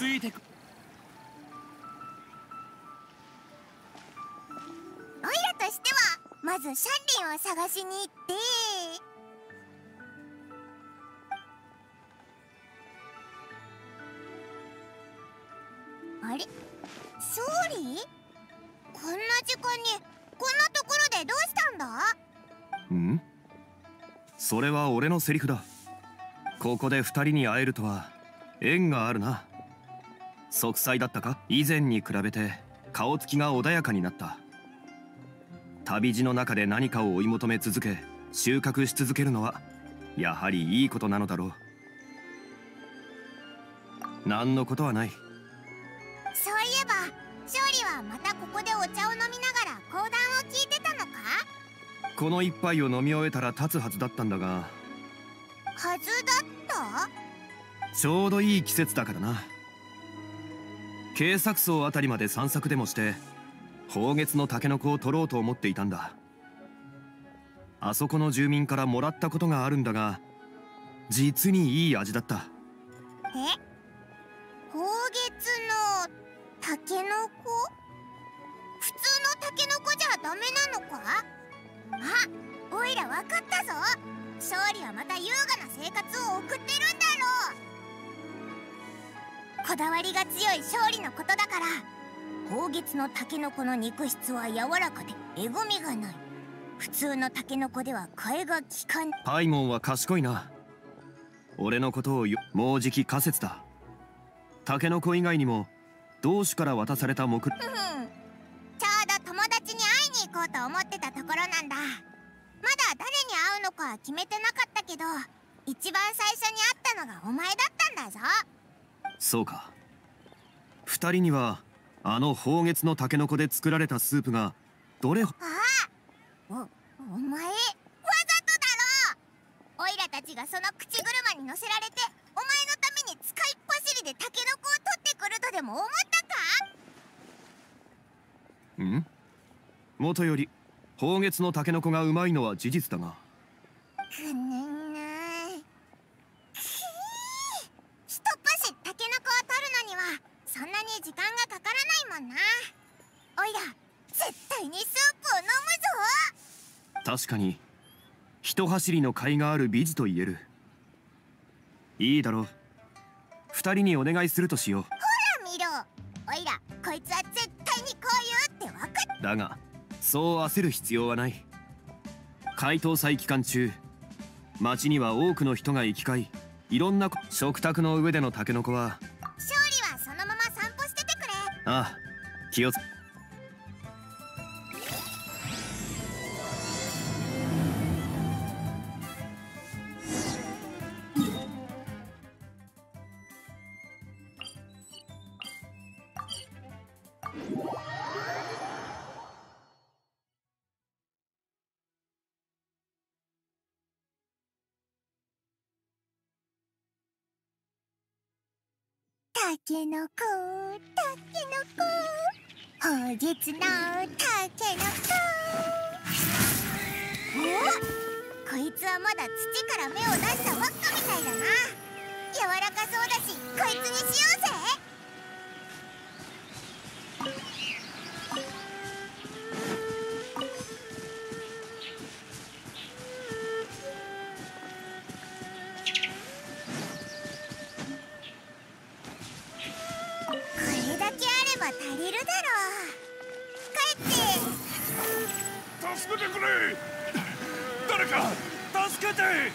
ついてく。オイラとしてはまずシャンリンを探しに行って。あれ？ソーリーこんな時間にこんなところでどうしたんだ？ん？それは俺のセリフだ。ここで二人に会えるとは縁があるな息災だったか？以前に比べて顔つきが穏やかになった。旅路の中で何かを追い求め続け収穫し続けるのはやはりいいことなのだろう。何のことはない。そういえば勝利はまたここでお茶を飲みながら講談を聞いてたのか？この一杯を飲み終えたら立つはずだったんだが。はずだった？ちょうどいい季節だからな警察層あたりまで散策でもして宝月のタケノコを取ろうと思っていたんだ。あそこの住民からもらったことがあるんだが実にいい味だった。え？宝月のタケノコ？普通のタケノコじゃダメなのか？あおいらわかったぞ。勝利はまた優雅な生活を送ってるんだろう。こだわりが強い勝利のことだから。宝月のタケノコの肉質は柔らかでえぐみがない。普通のタケノコでは替えが利かん。パイモンは賢いな。俺のことをよもうじき仮説だ。タケノコ以外にも同種から渡された木。ふふん。ちょうど友達に会いに行こうと思ってたところなんだ。まだ誰に会うのかは決めてなかったけど一番最初に会ったのがお前だったんだぞそうか。二人にはあの宝月のタケノコで作られたスープがどれほああおお前わざとだろ。おいらたちがその口車に乗せられてお前のために使いっ走りでタケノコを取ってくるとでも思ったか？ん？もとより宝月のタケノコがうまいのは事実だが。くねんなくひひとっ走りタケノコを取るのにはそんなに時間がかからないもんなおいら絶対にスープを飲むぞ確かに一走りの甲斐がある美女と言える。いいだろう。二人にお願いするとしよほら見ろ。おいらこいつは絶対にこう言うってわかっうだがそう焦る必要はない。解凍祭期間中町には多くの人が行き交いいろんなこ食卓の上でのタケノコは勝利はそのまま散歩しててくれ。ああ気をつたけのこたけのこ本日のたけのここいつはまだ土から芽を出したばっかみたいだな。柔らかそうだしこいつにしようぜ。て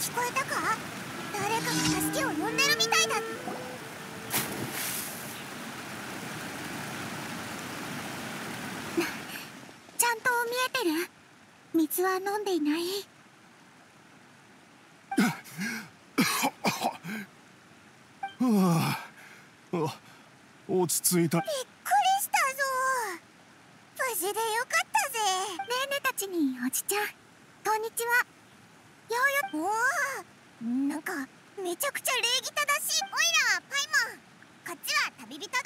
聞こえたか？誰かが助けを呼んでるみたいだ。ちゃんと見えてる？水は飲んでいない？はああ落ち着いたびっくりしたぞ無事でよかったぜねえねたちにおじちゃんこんにちは。ようよ。おおなんかめちゃくちゃ礼儀正しいおいらはパイモン。こっちは旅人だ。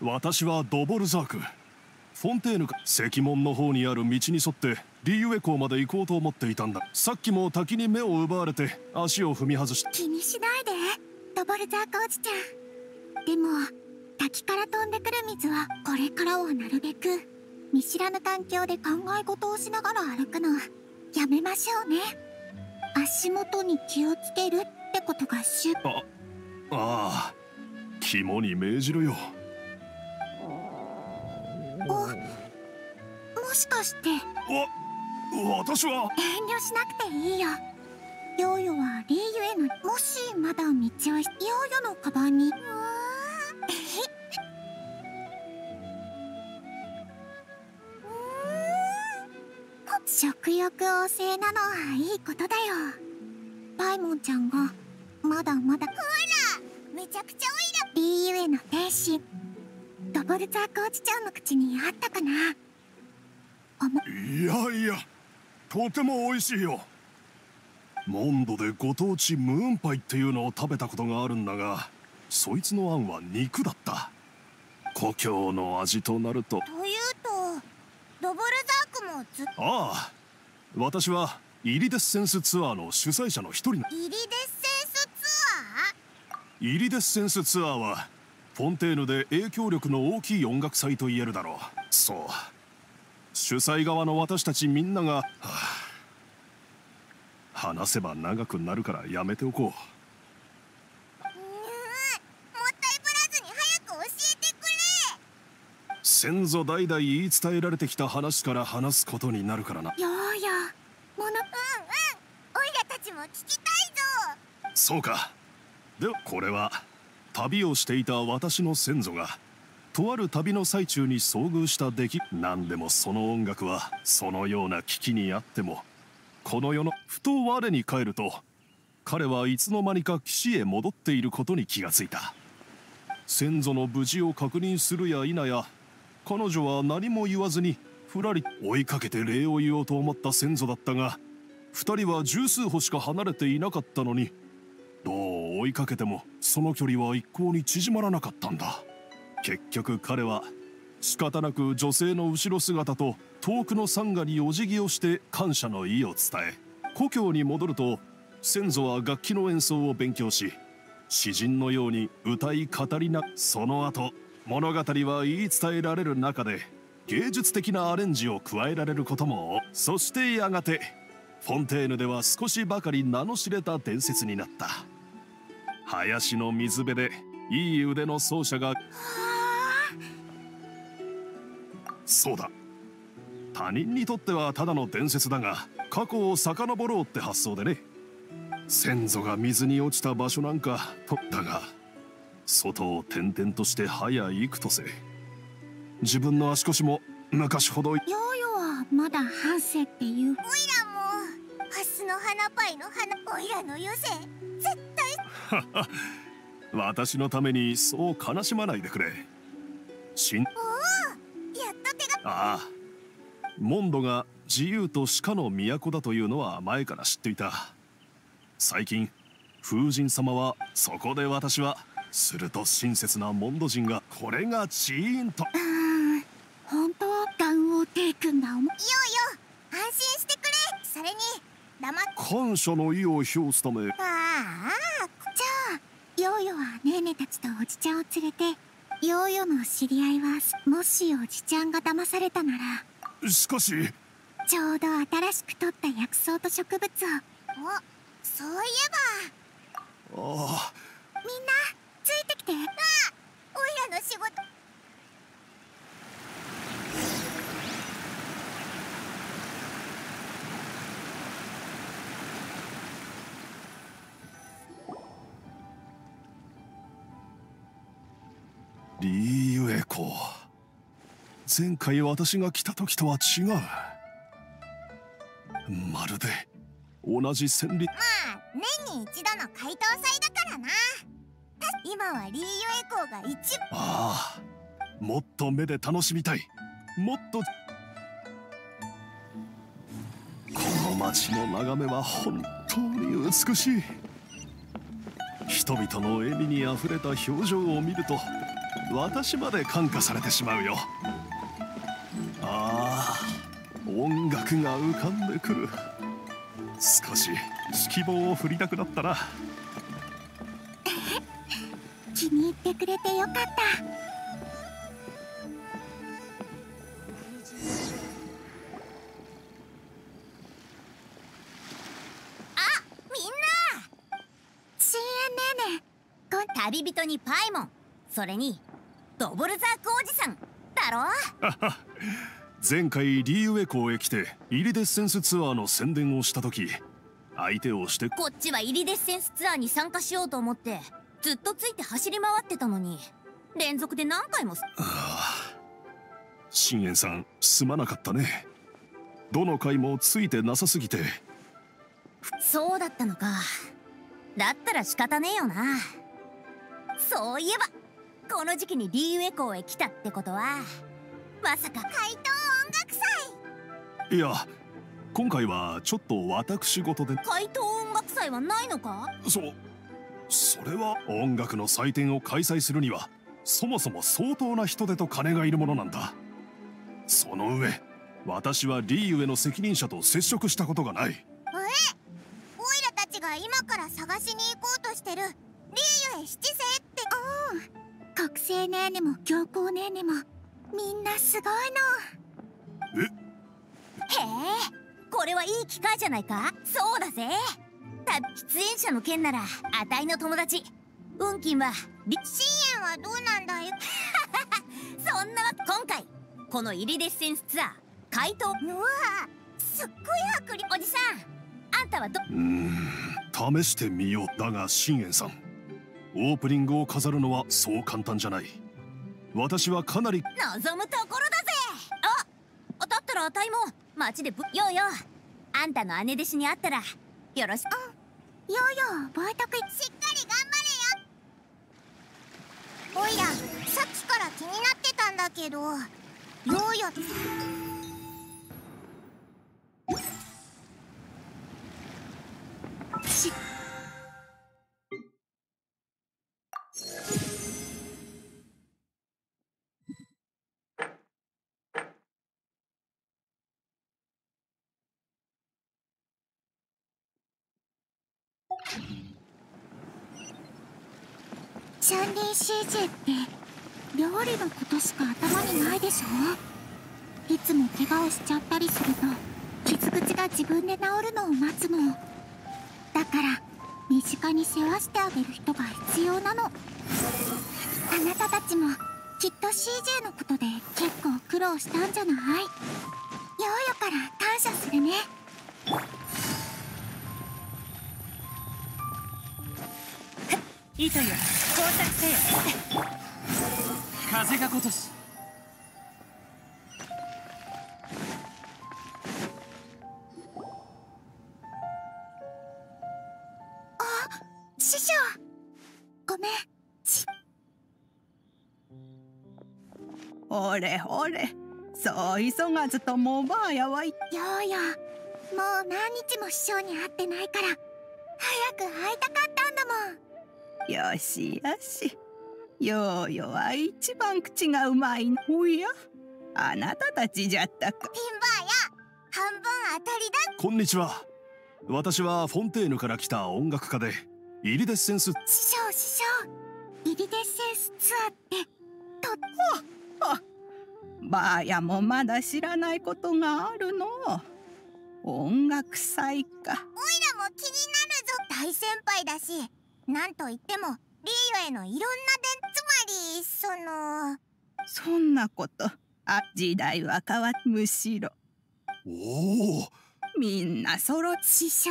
私はドボルザーク。フォンテーヌか。石門の方にある道に沿ってリーウェ港まで行こうと思っていたんだ。さっきも滝に目を奪われて足を踏み外し。気にしないで。ドボルザークおじちゃん。でも滝から飛んでくる水はこれからはなるべく見知らぬ環境で考え事をしながら歩くのやめましょうね。足元に気をつけるってことがしゅあああ肝に銘じるよ。おもしかして。わ私は。遠慮しなくていいよ。ヨーヨはリーユへのもしまだ道をヨーヨのカバンにうわ食欲旺盛なのはいいことだよ。パイモンちゃんがまだまだほらめちゃくちゃオイラリーユへの天使ドボルザークおじちゃんの口にあったかな。いやいやとても美味しいよ。モンドでご当地ムーンパイっていうのを食べたことがあるんだがそいつのあんは肉だった。故郷の味となると。というとドボルザークもずっとああ私はイリデッセンスツアーの主催者の一人なイリデッセンスツイリデッセンスツアーはフォンテーヌで影響力の大きい音楽祭と言えるだろう。そう。主催側の私たちみんなが、はあ話せば長くなるからやめておこう。アーうーん。もったいぶらずに早く教えてくれ。先祖代々言い伝えられてきた話から話すことになるからなのうんうん。オイラたちも聞きたいぞ。そうか。ではこれは旅をしていた私の先祖がとある旅の最中に遭遇した出来何でもその音楽はそのような危機にあってもこの世のふと我に返ると彼はいつの間にか岸へ戻っていることに気がついた。先祖の無事を確認するや否や彼女は何も言わずにふらり追いかけて礼を言おうと思った先祖だったが二人は十数歩しか離れていなかったのにどう追いかけてもその距離は一向に縮まらなかったんだ。結局彼は仕方なく女性の後ろ姿と遠くのサンガにお辞儀をして感謝の意を伝え故郷に戻ると先祖は楽器の演奏を勉強し詩人のように歌い語りなその後物語は言い伝えられる中で芸術的なアレンジを加えられることも。そしてやがてフォンテーヌでは少しばかり名の知れた伝説になった。林の水辺でいい腕の奏者が。そうだ。他人にとってはただの伝説だが過去を遡ろうって発想でね。先祖が水に落ちた場所なんかと。ったが外を転々として早幾とせ。自分の足腰も昔ほどヨーヨはまだ半生っていう。オイラもハスの花パイの花オイラの余生絶対。私のためにそう悲しまないでくれ。しん。やっと手が。ああ。モンドが自由と鹿の都だというのは前から知っていた。最近風神様はそこで私はすると親切なモンド人がこれがチーンと本当はガンオテイ君が思うようよ。安心してくれ。それに黙っ感謝の意を表すためああじゃあヨーヨはネーネたちとおじちゃんを連れてヨーヨの知り合いはもしおじちゃんが騙されたなら。しかし。ちょうど新しく取った薬草と植物を。おそういえば。ああ。みんなついてきて。ああオイラの仕事前回私が来た時とは違う。まるで同じ戦利。まあ年に一度の解凍祭だからな。た今はリーユエコーが一番ああもっと目で楽しみたい。もっと。この街の眺めは本当に美しい。人々の笑みにあふれた表情を見ると私まで感化されてしまうよが浮かんでくる。少し指揮棒を振りたくなったな気に入ってくれてよかった。あみんな。深淵ねーねこ旅人にパイモン。それにドブルザークおじさんだろ 前回リーウェ港へ来てイリデッセンスツアーの宣伝をした時相手をしてこっちはイリデッセンスツアーに参加しようと思ってずっとついて走り回ってたのに連続で何回も信玄さんすまなかったね。どの回もついてなさすぎて。そうだったのか。だったら仕方ねえよな。そういえばこの時期にリーウェ港へ来たってことはまさか怪盗いや今回はちょっと私事で。怪盗音楽祭はないのか？そそれは音楽の祭典を開催するにはそもそも相当な人手と金がいるものなんだ。その上私はリーウェの責任者と接触したことがない。え？オイラたちが今から探しに行こうとしてる。リーユエ七世って。うん国政ネーネも教皇ネーネも。みんなすごいの。え？これはいい機会じゃないか？そうだぜ。た出演者の件ならあたいの友達運金は深淵はどうなんだよ そんなわ今回。このイリデッセンスツアー怪盗うわすっごい迫力おじさん。あんたはどう？ーん試してみようだが信玄さん。オープニングを飾るのはそう簡単じゃない。私はかなり望むところだぜ。あだったらあたいも街でぶようよあんたの姉弟子に会ったらよろしく。ようよ覚えとくしっかり頑張れよ。おいらさっきから気になってたんだけど。ようよシャンディ CJ って料理のことしか頭にないでしょいつも怪我をしちゃったりすると傷口が自分で治るのを待つのだから身近に世話してあげる人が必要なのあなたたちもきっと CJ のことで結構苦労したんじゃない？ヨーヨから感謝するね。糸よ工作せよ。風が如し師匠。ごめん。ほれほれそう急がずともばあやはい。ようよもう何日も師匠に会ってないから。早く会いたかったんだもん。よしよし。ようよは一番口がうまいの。おや？あなたたちじゃったか。ピンバーや半分当たりだ。こんにちは。私はフォンテーヌから来た音楽家でイリデッセンス。師匠師匠。イリデッセンスツアーってとばあやもまだ知らないことがあるの。音楽祭か。オイラも気になるぞ。大先輩だしなんといってもリーユへのいろんな伝つまりその。そんなことあ時代は変わっむしろ。おお。みんなそろっ師匠。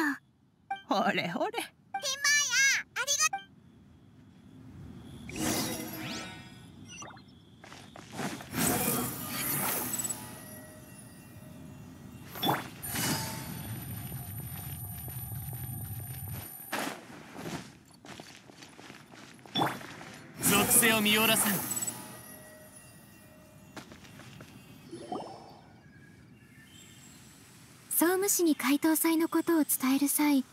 ほれほれ。あり性を見おらさん総務士に怪盗祭のことを伝える際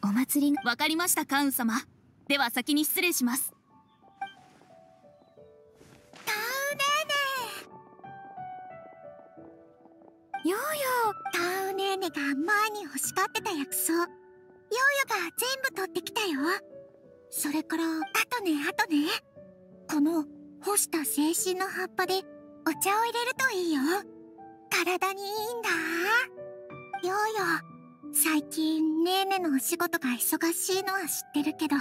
お祭りがわかりましたカウン様。では先に失礼します。タウネーネ。ようよタウネーネが前に欲しがってた薬草。ヨーヨが全部取ってきたよ。それからあとねあとねこの干した精神の葉っぱでお茶を入れるといいよ。体にいいんだ。ヨーヨー最近ネーネのお仕事が忙しいのは知ってるけど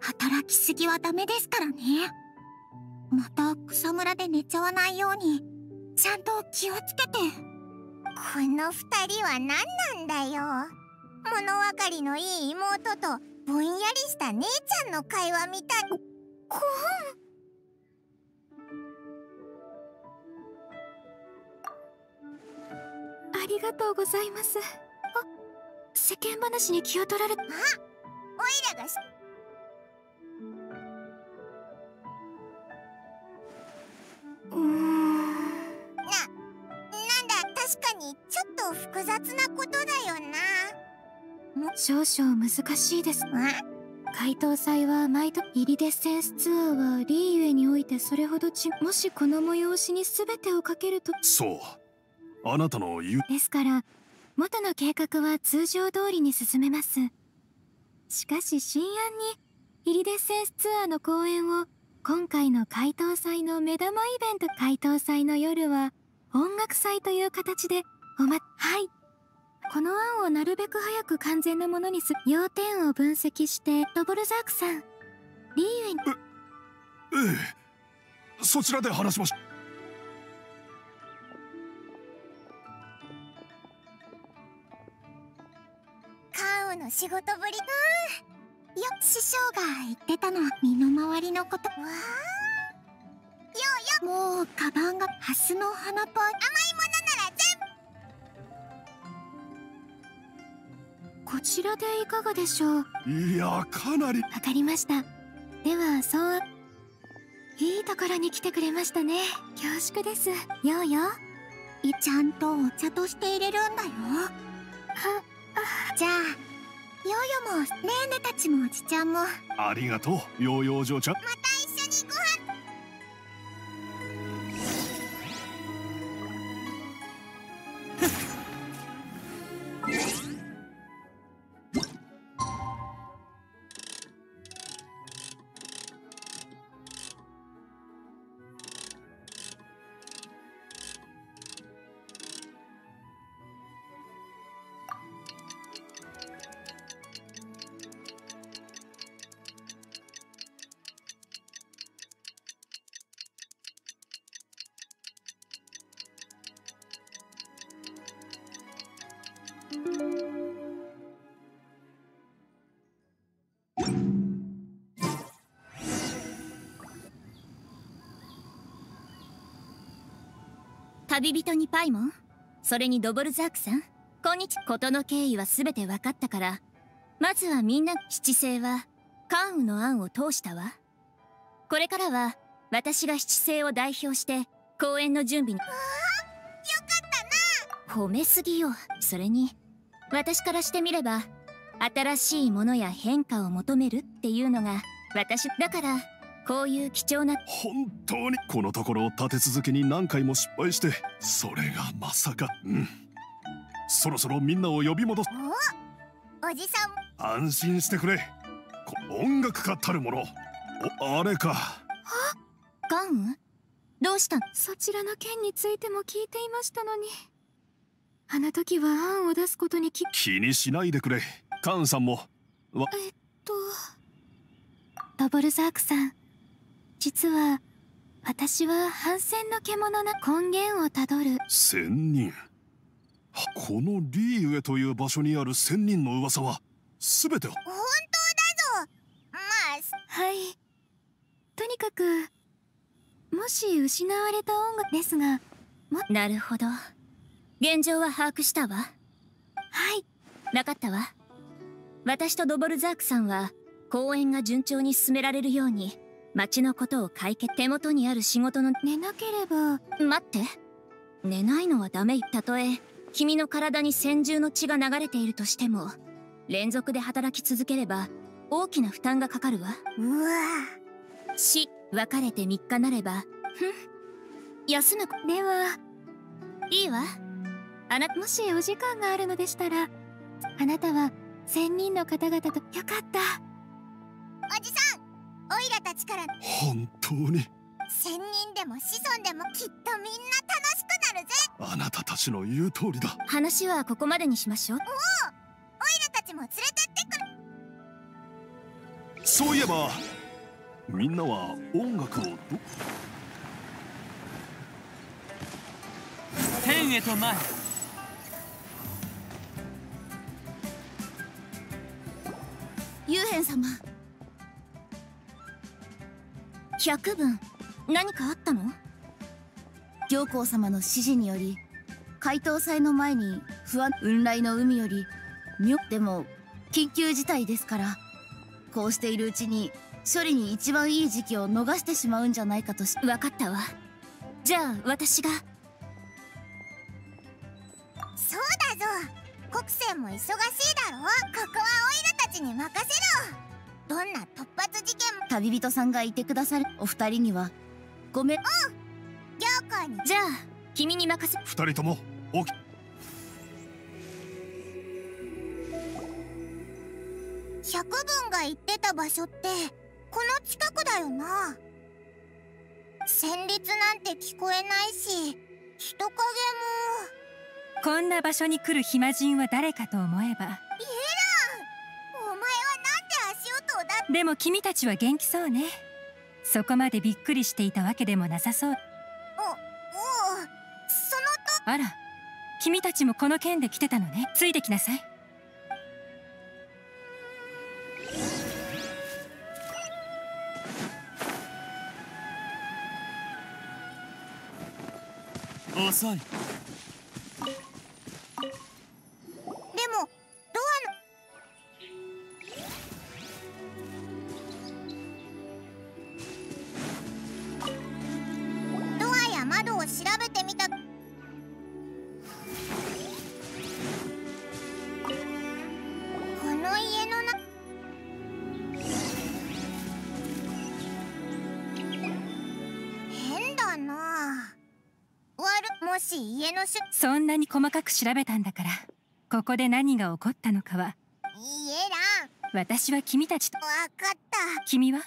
働きすぎはダメですからね。また草むらで寝ちゃわないようにちゃんと気をつけて。この二人は何なんだよ。物分かりのいい妹とぼんやりした姉ちゃんの会話みたい。こありがとうございます。あ世間話に気を取られあおいらがし。うーん。なんだ確かにちょっと複雑なことだよな。少々難しいです。あ解答祭は毎度イリデッセンスツアーはリーゆえにおいてそれほどちもしこの催しに全てをかけると。そう。あなたの言う。ですから元の計画は通常通りに進めます。しかし新案にイリデッセンスツアーの公演を今回の解答祭の目玉イベント解答祭の夜は音楽祭という形でおまはいこの案をなるべく早く完全なものにす要点を分析してドボルザークさん。リーユにええそちらで話しましカウの仕事ぶり。なよ師匠が言ってたの身の回りのこと。わあようよもうカバンがハスの花パン甘いものこちらでいかがでしょう？いやかなり。わかりました。ではそう。いいところに来てくれましたね。恐縮です。ようよいちゃんとお茶として入れるんだよ。じゃあヨーヨもネーネたちもおじちゃんも。ありがとうヨーヨー嬢ちゃん。また一緒にご飯旅人にパイモン？それにドボルザークさん？こんにち事の経緯は全て分かったから。まずはみんな七星は関羽の案を通したわ。これからは私が七星を代表して公演の準備に。褒めすぎよ。それに私からしてみれば新しいものや変化を求めるっていうのが私だからこういう貴重な本当にこのところを立て続けに何回も失敗してそれがまさか。うん。そろそろみんなを呼び戻す。おじさん。安心してくれ。こ音楽家たるもの。おあれか。ガン？どうしたのそちらの件についても聞いていましたのに。あの時は案を出すことにき気にしないでくれ。カンさんも。わ。えっとドボルザークさん実は私は反戦の獣な根源をたどる。仙人。はこのリーウェという場所にある仙人の噂は全て本当だぞ。まあはい。とにかくもし失われた音楽ですが。なるほど。現状は把握したわ。はい。分かったわ。私とドボルザークさんは公演が順調に進められるように町のことを解決手元にある仕事の寝なければ。待って。寝ないのはダメたとえ。君の体に先住の血が流れているとしても連続で働き続ければ大きな負担がかかるわ。うわ。し別れて3日なれば。ふん。休む。ではいいわ。あなもしお時間があるのでしたらあなたは仙人の方々とよかった。おじさんオイラたちから本当に？千人でも子孫でもきっとみんな楽しくなるぜ。あなたたちの言う通りだ。話はここまでにしましょう。オイラたちも連れてってくる。そういえばみんなは音楽をど天へと前。幽玄様百分。何かあったの？行幸様の指示により解凍祭の前に不安雲来の海より妙でも緊急事態ですからこうしているうちに処理に一番いい時期を逃してしまうんじゃないかとし分かったわ。じゃあ私が。そうだぞ。国政も忙しいだろ？ここはオイラたちに任せろ。どんな突発事件も。旅人さんがいてくださる。お二人には。ごめん。行幸にじゃあ君に任せ。二人とも起き。百分が言ってた場所ってこの近くだよな。旋律なんて聞こえないし人影も。こんな場所に来る暇人は誰かと思えば。お前でも君たちは元気そうね。そこまでびっくりしていたわけでもなさそう。おおうそのあら君たちもこの件で来てたのね。ついてきなさい。遅いそんなに細かく調べたんだからここで何が起こったのかは。家ら私は君たちと。わかった。君は？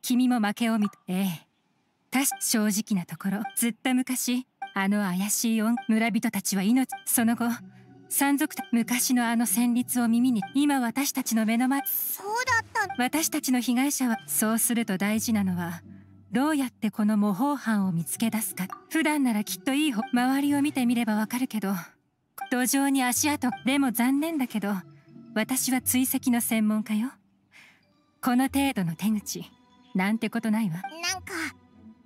君も負けを見たええ。確か正直なところずっと昔あの怪しい音村人たちは命その後山賊た昔のあの旋律を耳に今私たちの目の前そうだった私たちの被害者はそうすると大事なのはどうやってこの模倣犯を見つけ出すか。普段ならきっといい方周りを見てみればわかるけど。土壌に足跡。でも残念だけど私は追跡の専門家よ。この程度の手口。なんてことないわ。なんか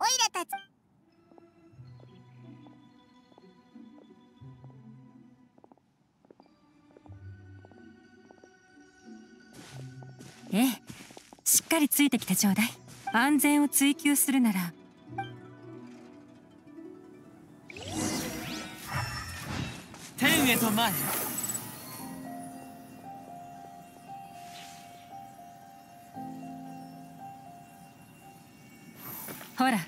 オイラたち。ええ。しっかりついてきてちょうだい安全を追求するなら。天へと前ほら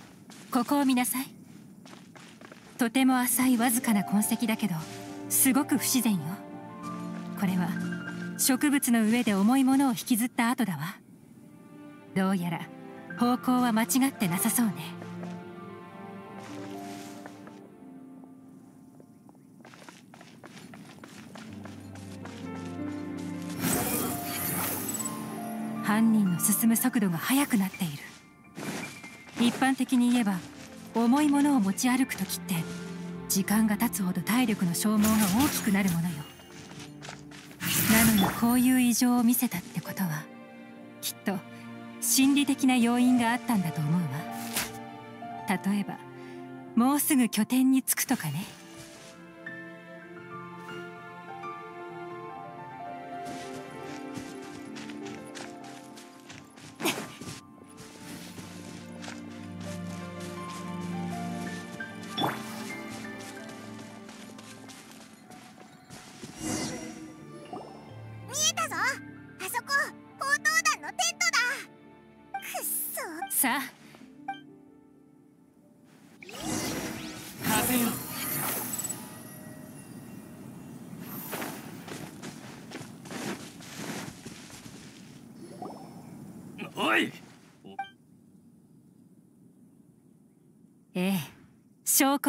ここを見なさい。とても浅いわずかな痕跡だけどすごく不自然よ。これは植物の上で重いものを引きずった跡だわ。どうやら方向は間違ってなさそうね。犯人の進む速度が速くなっている。一般的に言えば重いものを持ち歩く時って時間が経つほど体力の消耗が大きくなるものよ。なのにこういう異常を見せたってことは心理的な要因があったんだと思うわ。例えばもうすぐ拠点に着くとかね。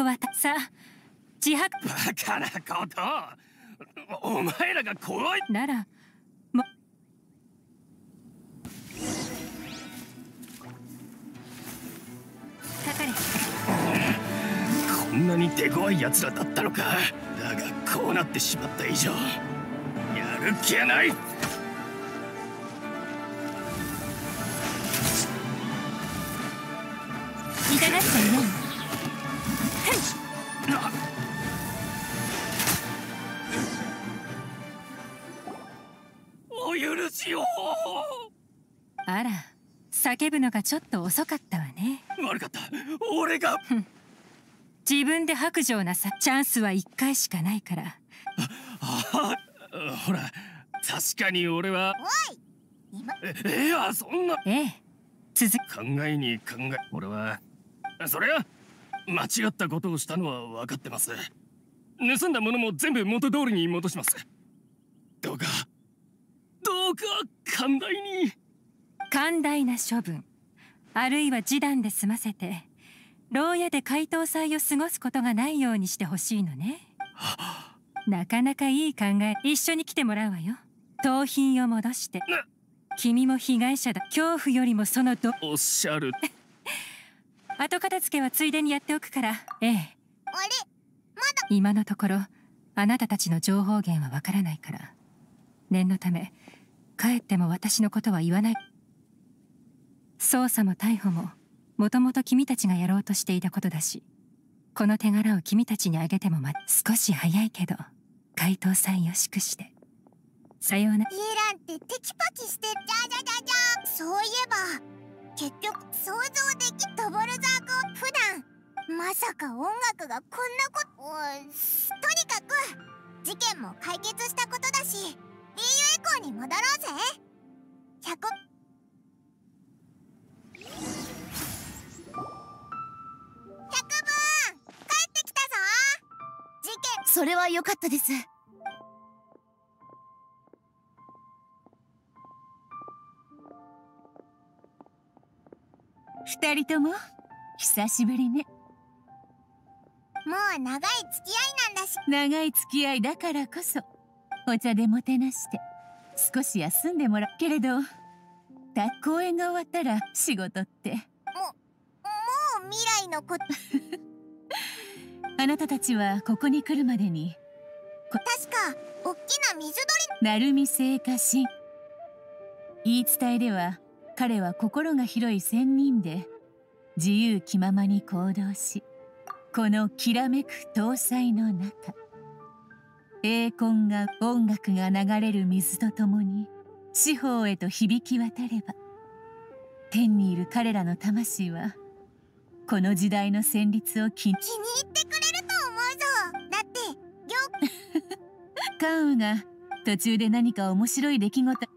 証拠はたさあ自白。バカなこと。お前らが怖い。ならも。かかれこんなに手強い奴らだったのか。だがこうなってしまった以上やる気はない。痛がっちゃいないお許しをあら叫ぶのがちょっと遅かったわね。悪かった。俺が。自分で白状なさチャンスは1回しかないから。あほら確かに俺は。おい今。えいやそんな。ええ続考えに考え俺は。それは間違ったことをしたのは分かってます。盗んだものも全部元通りに戻します。どうかどうか寛大に。寛大な処分。あるいは示談で済ませて牢屋で怪盗祭を過ごすことがないようにしてほしいのね。なかなかいい考え一緒に来てもらうわよ。盗品を戻して君も被害者だ。恐怖よりもそのどおっしゃる後片付けはついでにやっておくから。ええ。あれ？今のところあなたたちの情報源はわからないから。念のため帰っても私のことは言わない。捜査も逮捕ももともと君たちがやろうとしていたことだしこの手柄を君たちにあげてもま少し早いけど回答さんよしくして。さような。イエランってテキパキしてじゃじゃじゃじゃそういえば結局想像できドボルザーク普段。まさか音楽がこんなこと。とにかく事件も解決したことだし。BU エコーに戻ろうぜ。100100分帰ってきたぞ。事件。それは良かったです。二人とも。久しぶりね。もう長い付き合いなんだし。長い付き合いだからこそお茶でもてなして少し休んでもらうけれどた公演が終わったら仕事って。もう未来のこと。あなたたちはここに来るまでに確かおっきな水鳥。鳴海製菓神言い伝えでは彼は心が広い仙人で自由気ままに行動しこのきらめく搭載の中栄魂が音楽が流れる水とともに四方へと響き渡れば天にいる彼らの魂はこの時代の旋律を気に気に入ってくれると思うぞ。だって関羽 が途中で何か面白い出来事